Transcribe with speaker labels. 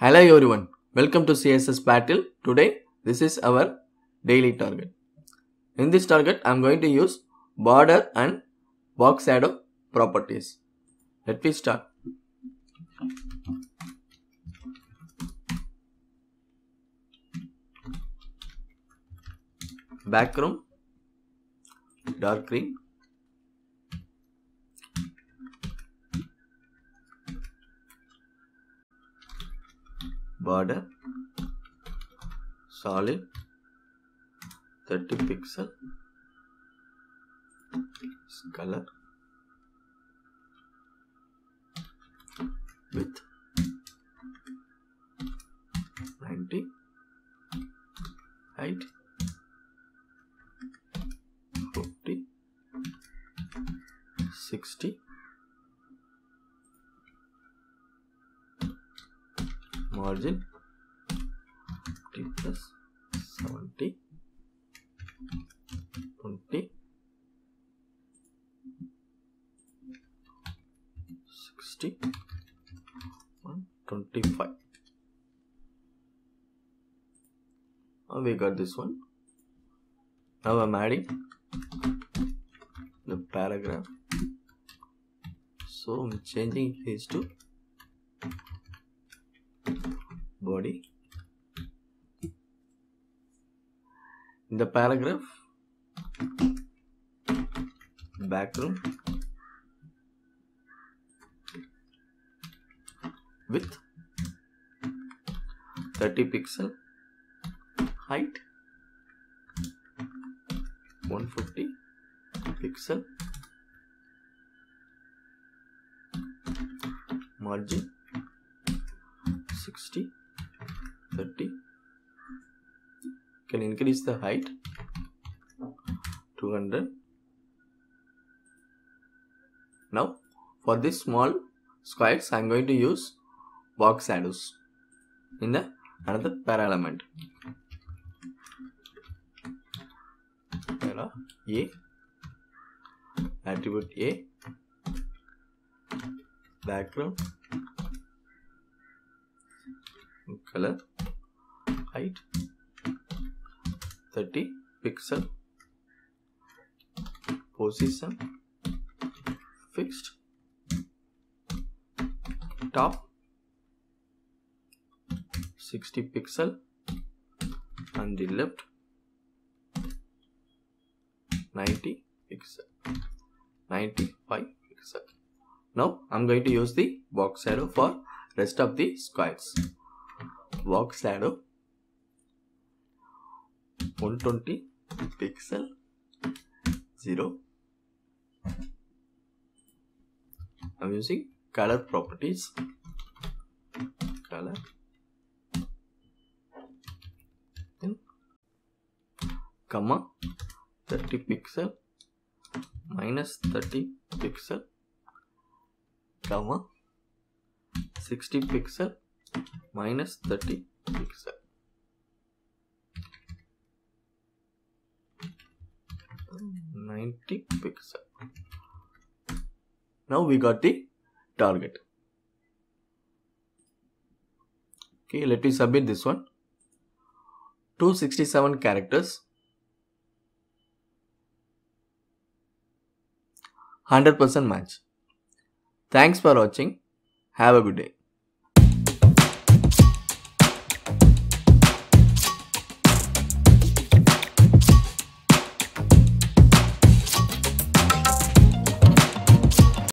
Speaker 1: Hello everyone, welcome to CSS Battle. Today, this is our daily target. In this target, I am going to use border and box shadow properties. Let me start. Background, dark green, border solid 30 pixel color width 90 height 50 60 margin. T plus 70 20 60 125 now we got this one. Now I'm adding the paragraph. So I'm changing this to body. In the paragraph background with 30 pixel height 150 pixel margin 60 30 can increase the height. 200 now for this small squares i'm going to use box shadows in the another para element. Para a. Attribute a. Background. Color height 30 pixel position fixed top 60 pixel and the left 90 pixel 95 pixel. Now i'm going to use the box shadow for rest of the squares. Box shadow 120 pixel 0 I'm using color properties. Color. Then comma 30 pixel minus 30 pixel comma 60 pixel minus 30 pixel. Ninety pixel. Now we got the target. Okay, let me submit this one. 267 characters. 100% match. Thanks for watching. Have a good day.